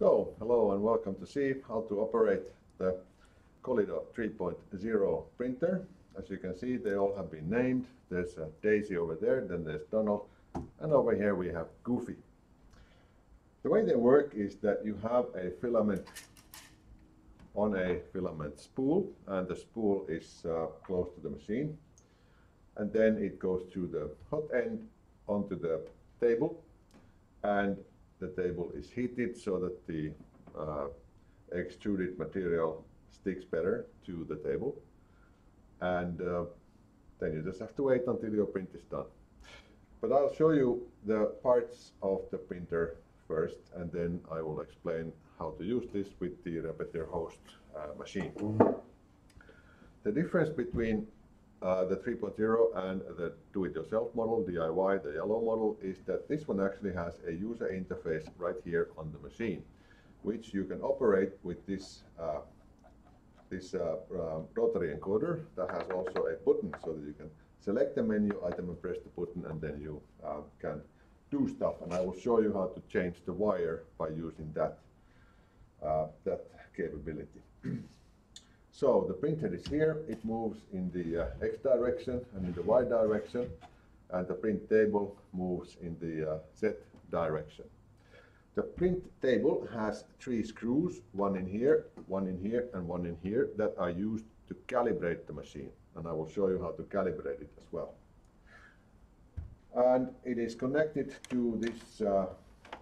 So, hello and welcome to see how to operate the Colido 3.0 printer. As you can see, they all have been named. There's Daisy over there, then there's Donald, and over here we have Goofy. The way they work is that you have a filament on a filament spool, and the spool is uh, close to the machine. And then it goes through the hot end onto the table, and the table is heated so that the uh, extruded material sticks better to the table. And uh, then you just have to wait until your print is done. But I'll show you the parts of the printer first, and then I will explain how to use this with the Repetier host uh, machine. The difference between uh, the 3.0 and the do-it-yourself model, DIY, the yellow model, is that this one actually has a user interface right here on the machine, which you can operate with this uh, this uh, um, rotary encoder that has also a button so that you can select the menu item and press the button and then you uh, can do stuff and I will show you how to change the wire by using that uh, that capability. So the printhead is here, it moves in the uh, X direction and in the Y direction, and the print table moves in the uh, Z direction. The print table has three screws, one in here, one in here, and one in here, that are used to calibrate the machine. And I will show you how to calibrate it as well. And it is connected to this uh,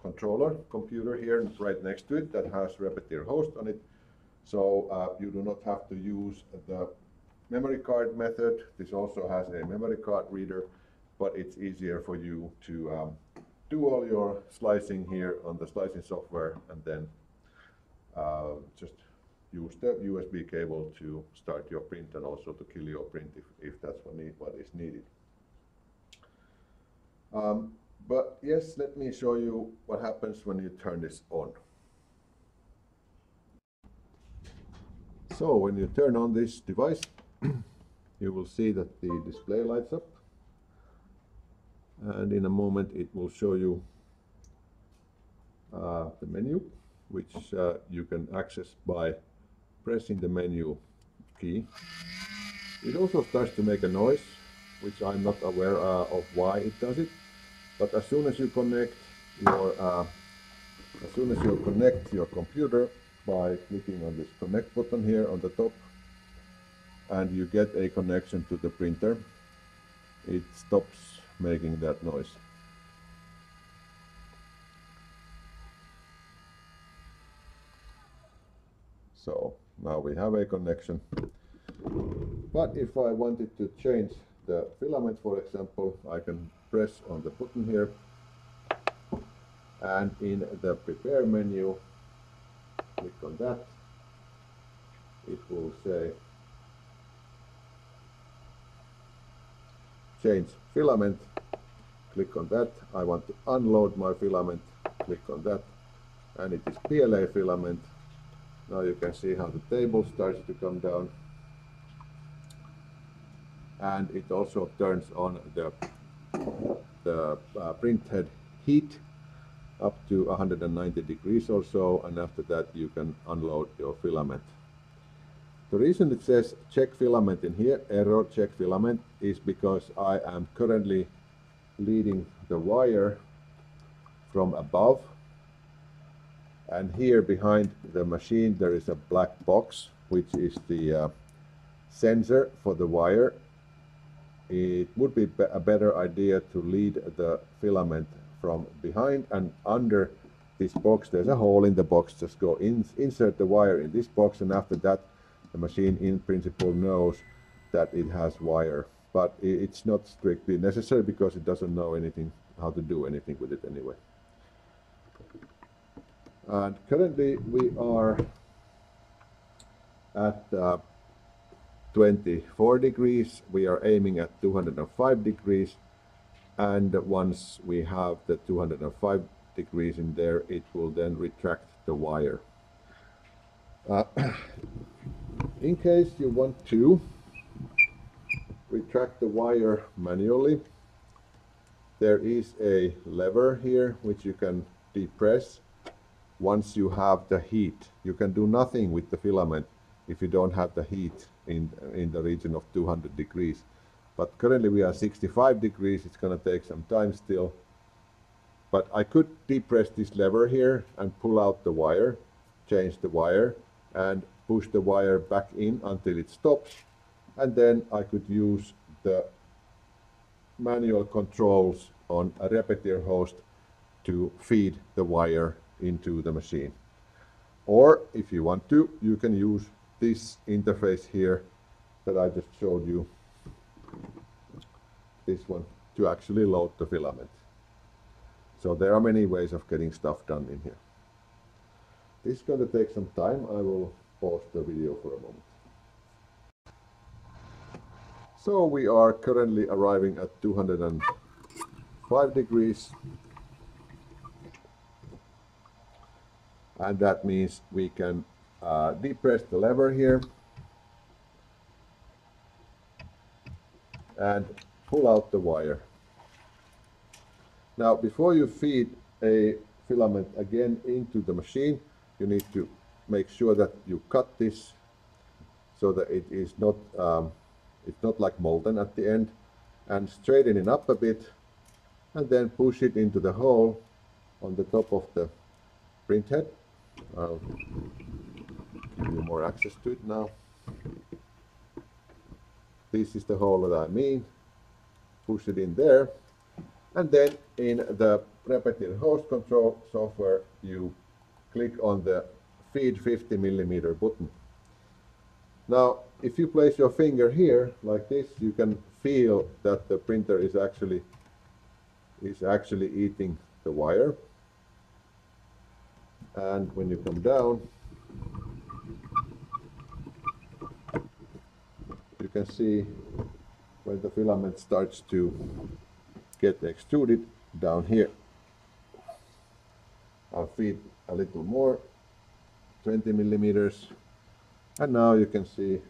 controller computer here right next to it that has Repetier host on it so uh, you do not have to use the memory card method. This also has a memory card reader, but it's easier for you to um, do all your slicing here on the slicing software and then uh, just use the USB cable to start your print and also to kill your print if, if that's what, need, what is needed. Um, but yes, let me show you what happens when you turn this on. So when you turn on this device, you will see that the display lights up. And in a moment it will show you uh, the menu, which uh, you can access by pressing the menu key. It also starts to make a noise, which I'm not aware uh, of why it does it. But as soon as you connect your, uh, as soon as you connect your computer by clicking on this connect button here on the top and you get a connection to the printer. It stops making that noise. So now we have a connection. But if I wanted to change the filament for example I can press on the button here. And in the prepare menu click on that, it will say change filament, click on that. I want to unload my filament, click on that, and it is PLA filament. Now you can see how the table starts to come down. And it also turns on the, the uh, printhead heat up to 190 degrees or so and after that you can unload your filament. The reason it says check filament in here, error check filament, is because I am currently leading the wire from above and here behind the machine there is a black box which is the uh, sensor for the wire. It would be a better idea to lead the filament from behind and under this box. There's a hole in the box. Just go in insert the wire in this box and after that the machine in principle knows that it has wire. But it's not strictly necessary because it doesn't know anything how to do anything with it anyway. And currently we are at uh, 24 degrees. We are aiming at 205 degrees and once we have the 205 degrees in there it will then retract the wire uh, in case you want to retract the wire manually there is a lever here which you can depress once you have the heat. You can do nothing with the filament if you don't have the heat in, in the region of 200 degrees. But currently we are 65 degrees, it's going to take some time still. But I could depress this lever here and pull out the wire, change the wire, and push the wire back in until it stops. And then I could use the manual controls on a repetier host to feed the wire into the machine. Or if you want to, you can use this interface here that I just showed you, this one, to actually load the filament. So there are many ways of getting stuff done in here. This is going to take some time. I will pause the video for a moment. So we are currently arriving at 205 degrees. And that means we can uh, depress the lever here and pull out the wire. Now before you feed a filament again into the machine you need to make sure that you cut this so that it is not um, it's not like molten at the end and straighten it up a bit and then push it into the hole on the top of the print head. I'll give you more access to it now. This is the hole that I mean. Push it in there. And then in the Repetier host control software, you click on the feed 50 millimeter button. Now, if you place your finger here like this, you can feel that the printer is actually is actually eating the wire. And when you come down, you can see when the filament starts to get extruded down here. I'll feed a little more, 20 millimeters. And now you can see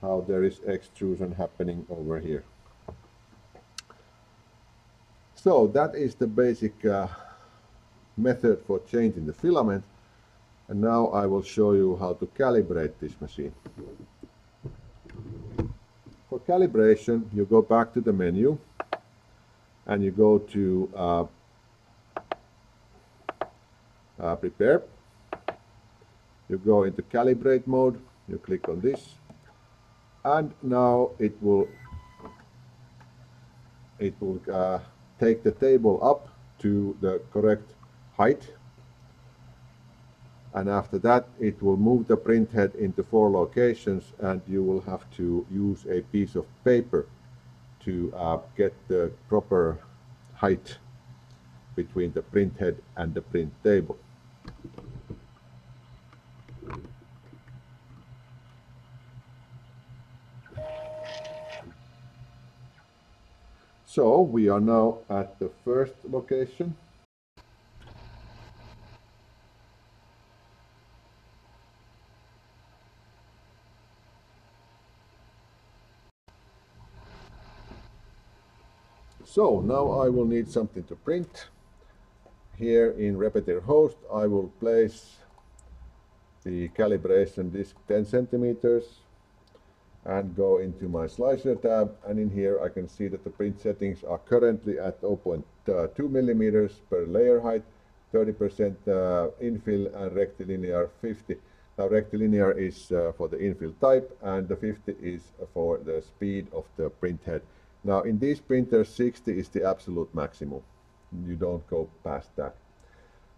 how there is extrusion happening over here. So that is the basic uh, method for changing the filament. And now I will show you how to calibrate this machine. Calibration, you go back to the menu and you go to uh, uh, prepare. You go into calibrate mode, you click on this, and now it will it will uh, take the table up to the correct height and after that it will move the print head into four locations and you will have to use a piece of paper to uh, get the proper height between the print head and the print table. So we are now at the first location So now I will need something to print. Here in Repetier host I will place the calibration disk 10 centimeters and go into my slicer tab. And in here I can see that the print settings are currently at 0.2 millimeters per layer height 30% uh, infill and rectilinear 50 now rectilinear is uh, for the infill type and the 50 is for the speed of the print head now in these printers 60 is the absolute maximum. You don't go past that.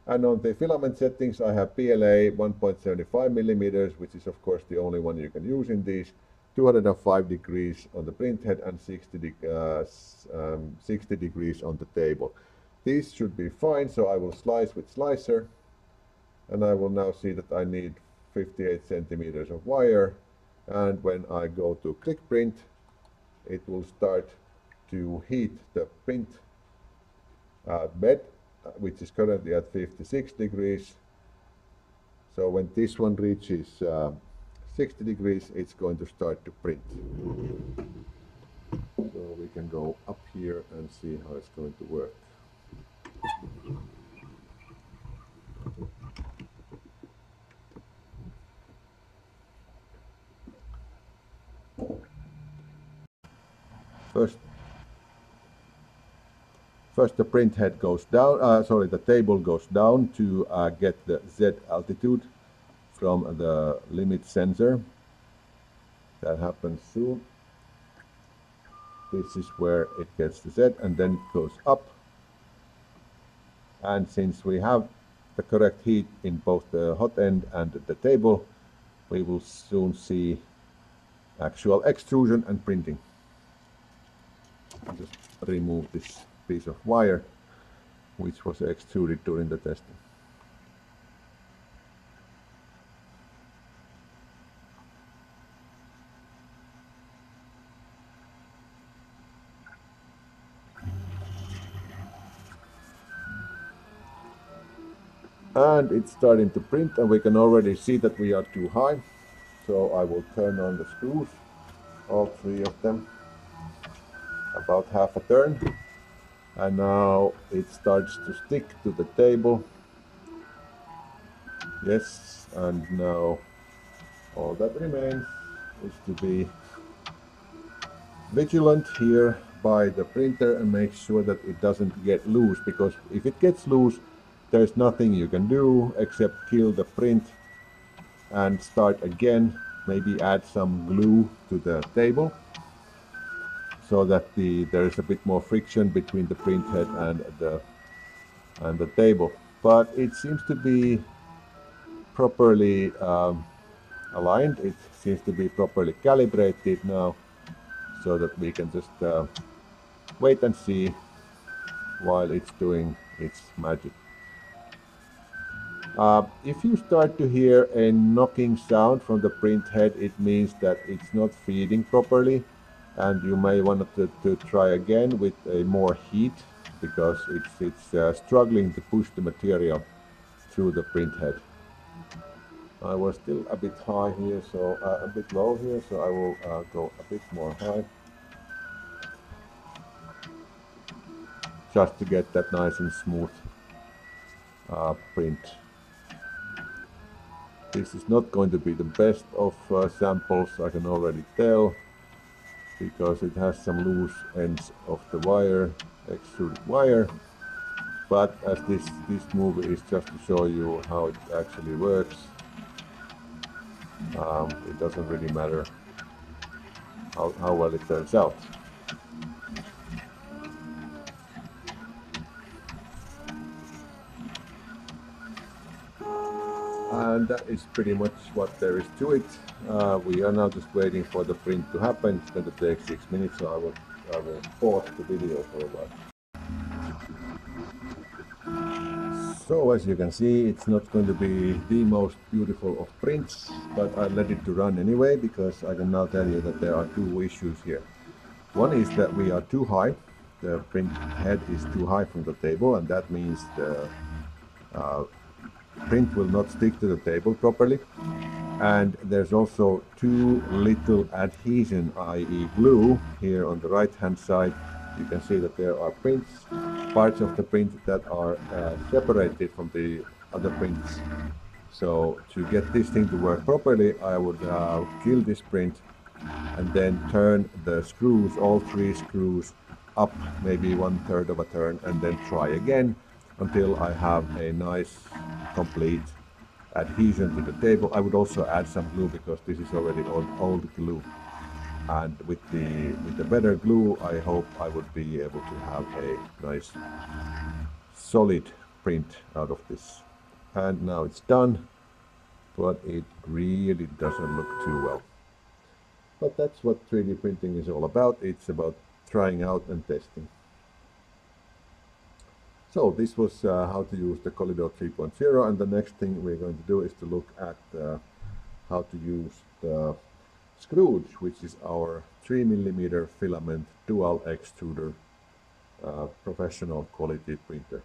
And on the filament settings I have PLA 1.75 millimeters, which is of course the only one you can use in these. 205 degrees on the print head and 60, de uh, um, 60 degrees on the table. These should be fine, so I will slice with slicer. And I will now see that I need 58 centimeters of wire. And when I go to click print, it will start to heat the print uh, bed, uh, which is currently at 56 degrees. So when this one reaches uh, 60 degrees, it's going to start to print. So we can go up here and see how it's going to work. First first the print head goes down uh, sorry the table goes down to uh, get the Z altitude from the limit sensor. That happens soon. This is where it gets the Z and then it goes up. And since we have the correct heat in both the hot end and the table we will soon see actual extrusion and printing just remove this piece of wire which was extruded during the testing. And it's starting to print and we can already see that we are too high. So I will turn on the screws all three of them about half a turn. And now it starts to stick to the table. Yes and now all that remains is to be vigilant here by the printer and make sure that it doesn't get loose because if it gets loose there's nothing you can do except kill the print and start again maybe add some glue to the table so that the there is a bit more friction between the print head and the and the table. But it seems to be properly um, aligned. It seems to be properly calibrated now so that we can just uh, wait and see while it's doing its magic. Uh, if you start to hear a knocking sound from the print head, it means that it's not feeding properly and you may want to, to try again with a more heat because it's, it's uh, struggling to push the material through the print head. I was still a bit high here, so uh, a bit low here, so I will uh, go a bit more high. Just to get that nice and smooth uh, print. This is not going to be the best of uh, samples, I can already tell, because it has some loose ends of the wire, extruded wire. But as this, this movie is just to show you how it actually works, um, it doesn't really matter how, how well it turns out. And that is pretty much what there is to it. Uh, we are now just waiting for the print to happen. It's going to take six minutes, so I will, I will pause the video for a while. So as you can see, it's not going to be the most beautiful of prints, but I let it to run anyway, because I can now tell you that there are two issues here. One is that we are too high. The print head is too high from the table, and that means the uh, print will not stick to the table properly. And there's also too little adhesion, i.e. glue, here on the right hand side. You can see that there are prints, parts of the print that are uh, separated from the other prints. So to get this thing to work properly, I would uh, kill this print and then turn the screws, all three screws, up maybe one third of a turn and then try again until I have a nice complete adhesion to the table. I would also add some glue because this is already old, old glue. And with the with the better glue, I hope I would be able to have a nice solid print out of this. And now it's done, but it really doesn't look too well. But that's what 3D printing is all about. It's about trying out and testing. So this was uh, how to use the Colido 3.0 and the next thing we're going to do is to look at uh, how to use the Scrooge, which is our 3 millimeter filament dual extruder uh, professional quality printer.